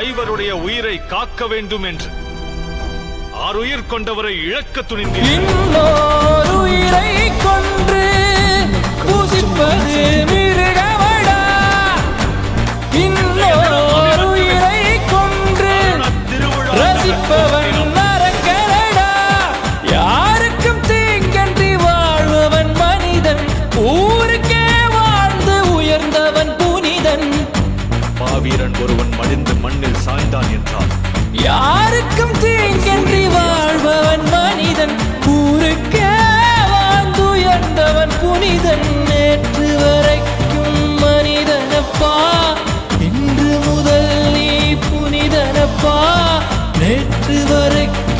ஐவருடைய உயிரை காக்க வேண்டும் என்று. ஆறுயிர் கொண்டவரை இழக்க உயிரை கொன்று பூசிப்பது மிருகமடா. இன்னோர் உயிரை கொன்று ரசிப்பவன் நரக்கரடா யாருக்கும் தீங்கன்றி வாழ்பவன் மனிதன் ஊருக்கே வாழ்ந்து உயர்ந்தவன் புனிதன். மாவீரன் ஒருவன் மடிந்து யாருக்கும் தீங்கன்றி வாழ்பவன் மனிதன். ஊருக்கே வாழ்ந்துயர்ந்தவன் புனிதன். நேற்று வரைக்கும் மனிதனப்பா. இன்று முதல் நீ புனிதனப்பா. நேற்று வரைக்கும்